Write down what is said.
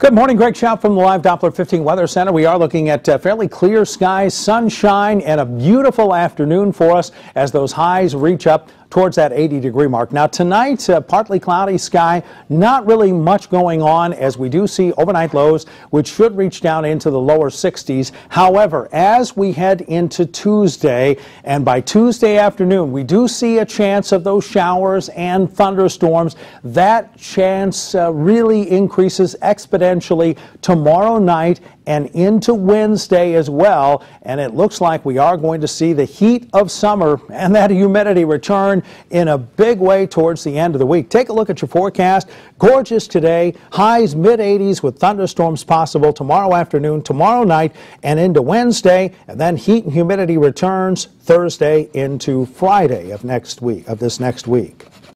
Good morning, Greg Shoup from the Live Doppler 15 Weather Center. We are looking at uh, fairly clear skies, sunshine, and a beautiful afternoon for us as those highs reach up towards that 80 degree mark. Now tonight, uh, partly cloudy sky, not really much going on as we do see overnight lows which should reach down into the lower 60s. However, as we head into Tuesday and by Tuesday afternoon, we do see a chance of those showers and thunderstorms. That chance uh, really increases exponentially tomorrow night and into Wednesday as well. And it looks like we are going to see the heat of summer and that humidity return in a big way towards the end of the week. Take a look at your forecast. Gorgeous today, highs mid 80s with thunderstorms possible tomorrow afternoon, tomorrow night, and into Wednesday. And then heat and humidity returns Thursday into Friday of next week, of this next week.